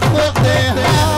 work, work their hard.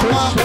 Shama